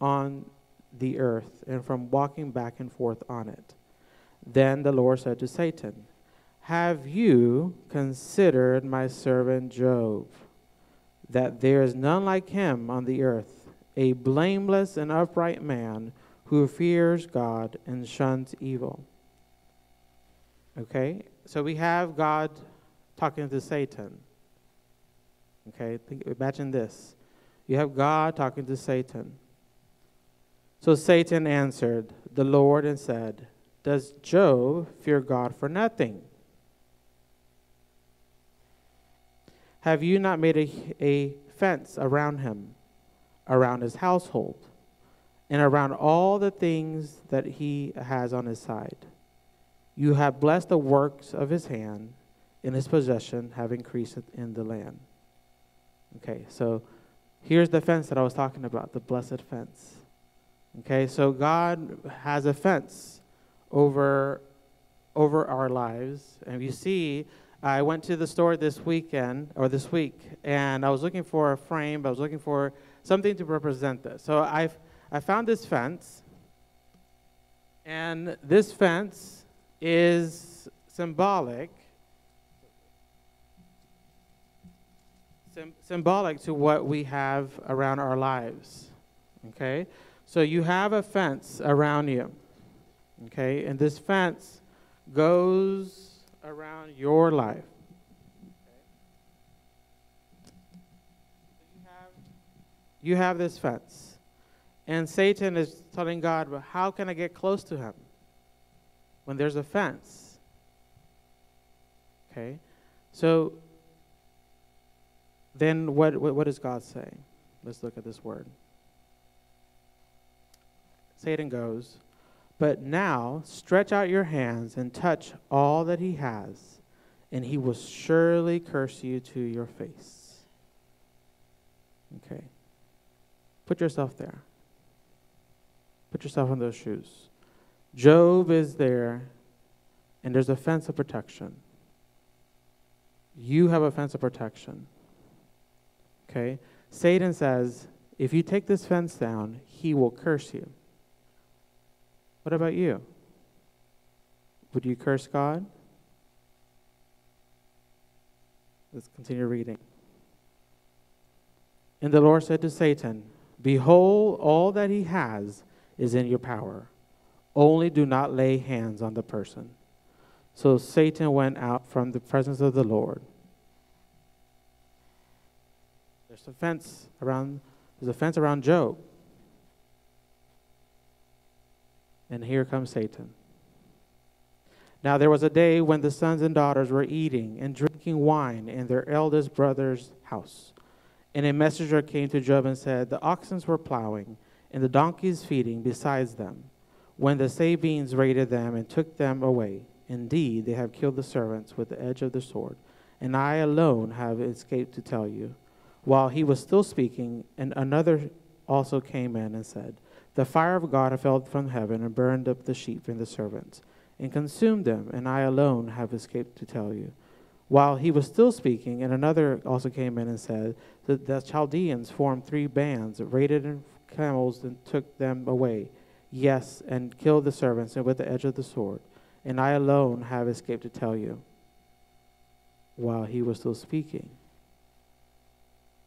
on the earth and from walking back and forth on it. Then the Lord said to Satan, Have you considered my servant Job, that there is none like him on the earth, a blameless and upright man who fears God and shuns evil? Okay, so we have God talking to Satan. Okay, think, imagine this. You have God talking to Satan. So Satan answered the Lord and said, Does Job fear God for nothing? Have you not made a, a fence around him, around his household, and around all the things that he has on his side? You have blessed the works of his hand, and his possession have increased in the land. Okay, so here's the fence that I was talking about, the blessed fence. Okay, so God has a fence over over our lives, and you see, I went to the store this weekend or this week, and I was looking for a frame. I was looking for something to represent this. So I I found this fence, and this fence is symbolic symbolic to what we have around our lives. Okay? So you have a fence around you. Okay? And this fence goes around your life. you have this fence. And Satan is telling God, well, how can I get close to him when there's a fence? Okay? So then what, what, what does God say? Let's look at this word. Satan goes, But now stretch out your hands and touch all that he has, and he will surely curse you to your face. Okay. Put yourself there. Put yourself in those shoes. Job is there, and there's a fence of protection. You have a fence of protection. Okay? Satan says, if you take this fence down, he will curse you. What about you? Would you curse God? Let's continue reading. And the Lord said to Satan, Behold, all that he has is in your power. Only do not lay hands on the person. So Satan went out from the presence of the Lord. There's a fence around there's a fence around Job. And here comes Satan. Now there was a day when the sons and daughters were eating and drinking wine in their eldest brother's house. And a messenger came to Job and said, The oxen were plowing, and the donkeys feeding besides them, when the Sabines raided them and took them away. Indeed, they have killed the servants with the edge of the sword, and I alone have escaped to tell you. While he was still speaking, and another also came in and said, The fire of God fell from heaven and burned up the sheep and the servants, and consumed them, and I alone have escaped to tell you. While he was still speaking, and another also came in and said, that The Chaldeans formed three bands, raided in camels, and took them away. Yes, and killed the servants and with the edge of the sword. And I alone have escaped to tell you. While he was still speaking.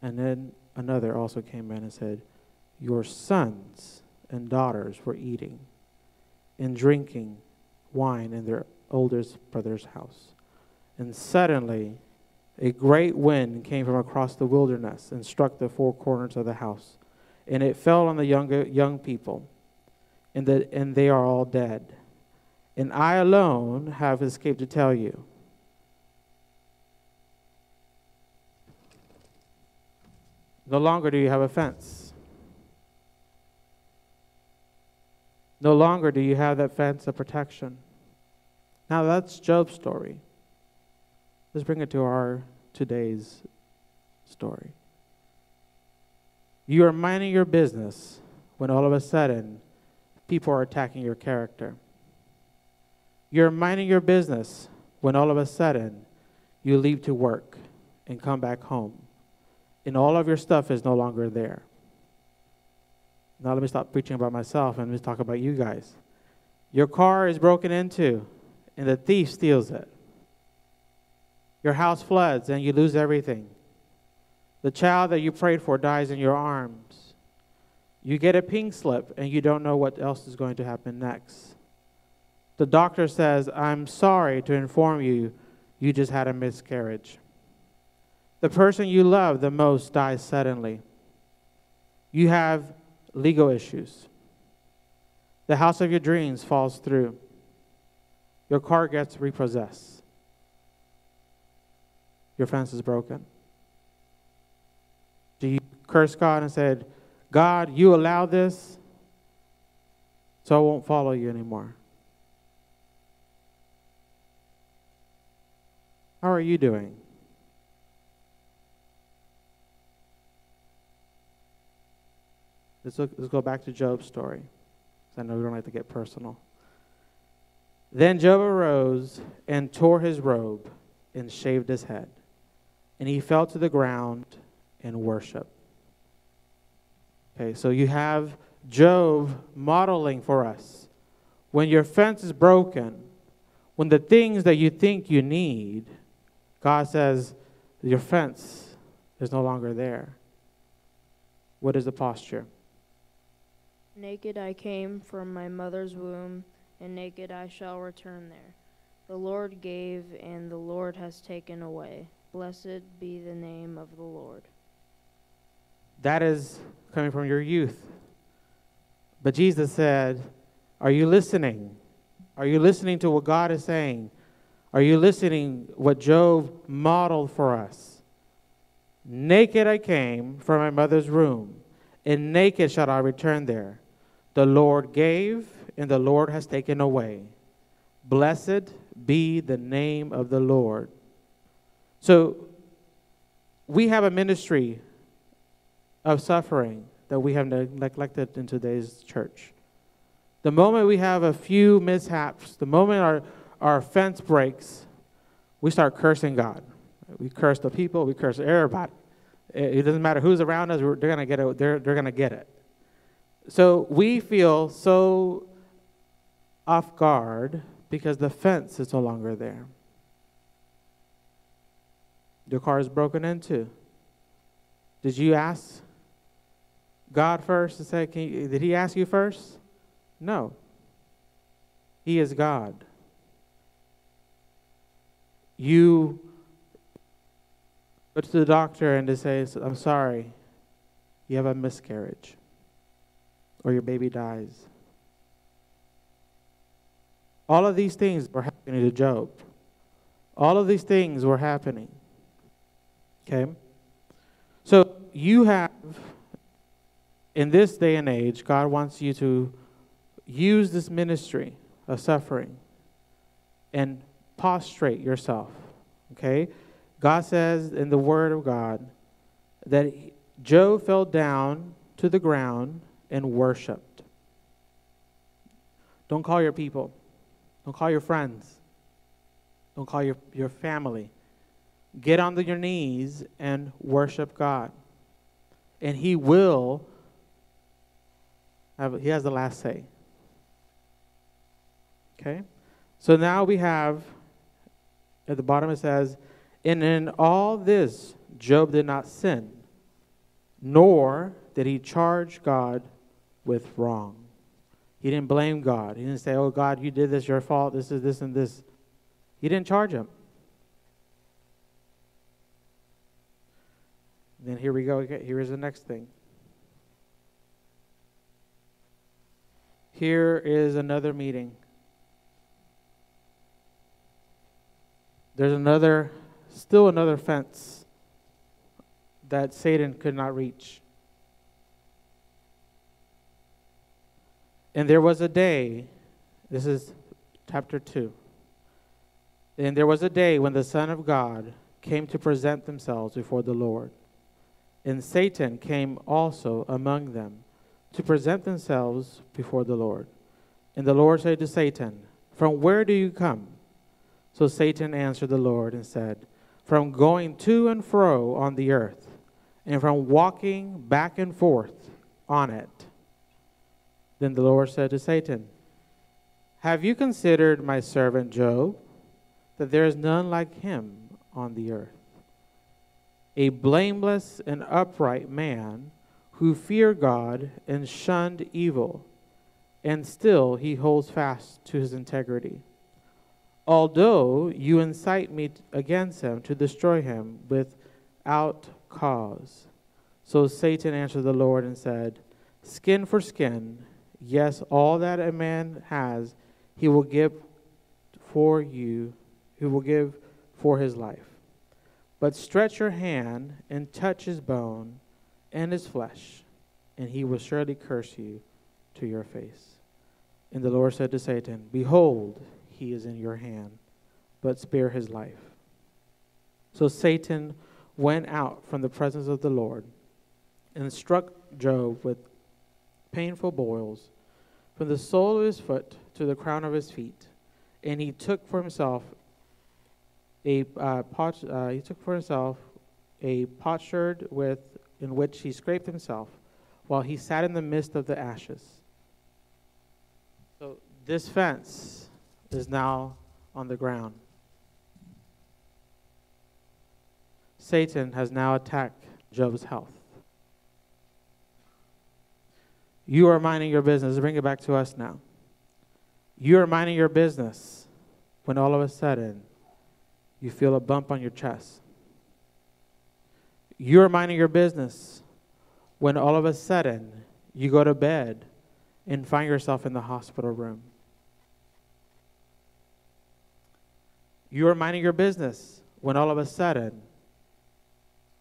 And then another also came in and said, Your sons and daughters were eating and drinking wine in their oldest brother's house. And suddenly, a great wind came from across the wilderness and struck the four corners of the house. And it fell on the younger, young people, and, the, and they are all dead. And I alone have escaped to tell you. No longer do you have a fence. No longer do you have that fence of protection. Now that's Job's story. Let's bring it to our today's story. You are minding your business when all of a sudden people are attacking your character. You're minding your business when all of a sudden you leave to work and come back home and all of your stuff is no longer there. Now let me stop preaching about myself and let's talk about you guys. Your car is broken into and the thief steals it. Your house floods and you lose everything. The child that you prayed for dies in your arms. You get a pink slip and you don't know what else is going to happen next. The doctor says, I'm sorry to inform you, you just had a miscarriage. The person you love the most dies suddenly. You have legal issues. The house of your dreams falls through. Your car gets repossessed. Your fence is broken. Do you curse God and said, God, you allow this, so I won't follow you anymore? How are you doing? Let's, look, let's go back to Job's story. I know we don't like to get personal. Then Job arose and tore his robe and shaved his head. And he fell to the ground and worshiped. Okay, so you have Job modeling for us. When your fence is broken, when the things that you think you need, God says, your fence is no longer there. What is the posture? Naked I came from my mother's womb, and naked I shall return there. The Lord gave, and the Lord has taken away. Blessed be the name of the Lord. That is coming from your youth. But Jesus said, Are you listening? Are you listening to what God is saying? Are you listening what Job modeled for us? Naked I came from my mother's womb, and naked shall I return there. The Lord gave, and the Lord has taken away. Blessed be the name of the Lord. So, we have a ministry of suffering that we have neglected in today's church. The moment we have a few mishaps, the moment our, our fence breaks, we start cursing God. We curse the people, we curse everybody. It doesn't matter who's around us, they're going to get it. They're, they're going to get it. So we feel so off guard because the fence is no longer there. Your car is broken into. Did you ask God first to say, you, did He ask you first? No. He is God. You go to the doctor and to say, I'm sorry, you have a miscarriage or your baby dies. All of these things were happening to Job. All of these things were happening. Okay? So you have, in this day and age, God wants you to use this ministry of suffering and prostrate yourself. Okay? God says in the Word of God that Job fell down to the ground and worshiped. Don't call your people. Don't call your friends. Don't call your, your family. Get on your knees and worship God. And He will have, He has the last say. Okay? So now we have, at the bottom it says, And in all this, Job did not sin, nor did he charge God with wrong. He didn't blame God. He didn't say, Oh, God, you did this, your fault, this is this and this. He didn't charge him. Then here we go. Here is the next thing. Here is another meeting. There's another, still another fence that Satan could not reach. And there was a day, this is chapter 2. And there was a day when the Son of God came to present themselves before the Lord. And Satan came also among them to present themselves before the Lord. And the Lord said to Satan, From where do you come? So Satan answered the Lord and said, From going to and fro on the earth, and from walking back and forth on it. Then the Lord said to Satan, Have you considered my servant Job, that there is none like him on the earth? A blameless and upright man who feared God and shunned evil, and still he holds fast to his integrity. Although you incite me against him to destroy him without cause. So Satan answered the Lord and said, Skin for skin, yes, all that a man has, he will give for you, he will give for his life. But stretch your hand and touch his bone and his flesh, and he will surely curse you to your face. And the Lord said to Satan, Behold, he is in your hand, but spare his life. So Satan went out from the presence of the Lord and struck Job with painful boils from the sole of his foot to the crown of his feet. And he took for himself a uh, pot, uh, he took for himself a potsherd with in which he scraped himself while he sat in the midst of the ashes. So this fence is now on the ground. Satan has now attacked Job's health. You are minding your business. Bring it back to us now. You are minding your business when all of a sudden you feel a bump on your chest. You're minding your business when all of a sudden you go to bed and find yourself in the hospital room. You're minding your business when all of a sudden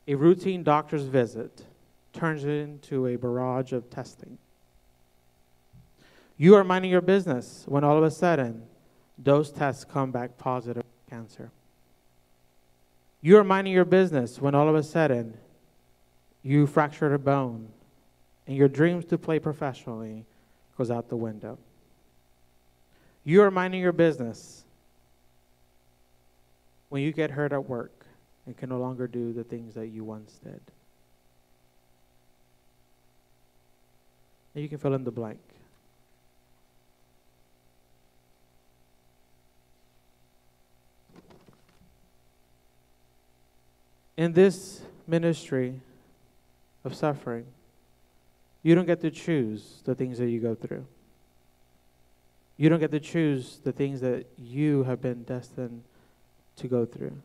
a routine doctor's visit turns into a barrage of testing. You are minding your business when all of a sudden those tests come back positive cancer. You are minding your business when all of a sudden you fractured a bone and your dreams to play professionally goes out the window. You are minding your business when you get hurt at work and can no longer do the things that you once did. And you can fill in the blank. In this ministry of suffering, you don't get to choose the things that you go through. You don't get to choose the things that you have been destined to go through.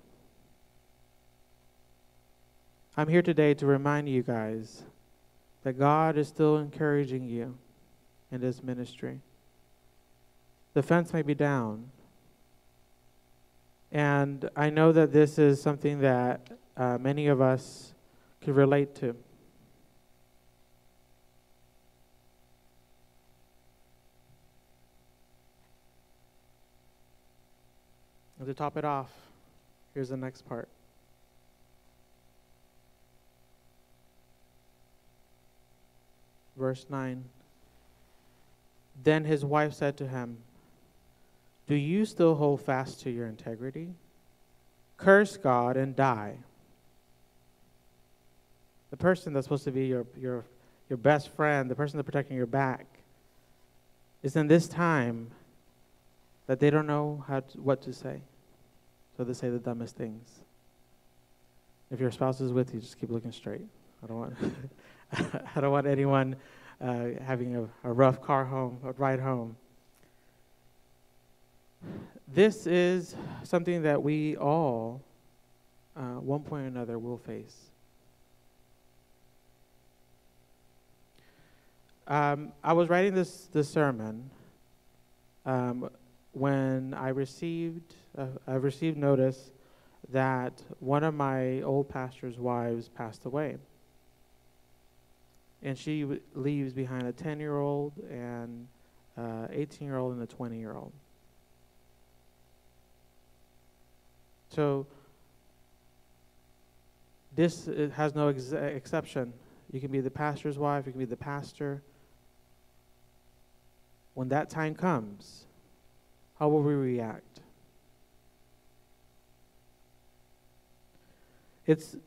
I'm here today to remind you guys that God is still encouraging you in this ministry. The fence may be down. And I know that this is something that uh, many of us can relate to. And to top it off, here's the next part. Verse 9. Then his wife said to him, Do you still hold fast to your integrity? Curse God and die the person that's supposed to be your, your, your best friend, the person that's protecting your back, is in this time that they don't know how to, what to say. So they say the dumbest things. If your spouse is with you, just keep looking straight. I don't want, I don't want anyone uh, having a, a rough car home, a ride home. This is something that we all, uh, one point or another, will face. Um, I was writing this, this sermon um, when I received, uh, I received notice that one of my old pastor's wives passed away. And she w- leaves behind a 10 year old and 18 year old and a 20 year old. So this has no ex- exception. You can be the pastor's wife, you can be the pastor, when that time comes, how will we react? It's